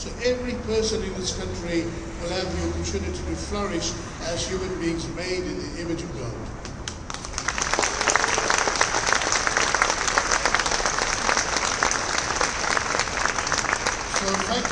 So every person in this country will have the opportunity to flourish as human beings made in the image of God. So thank you.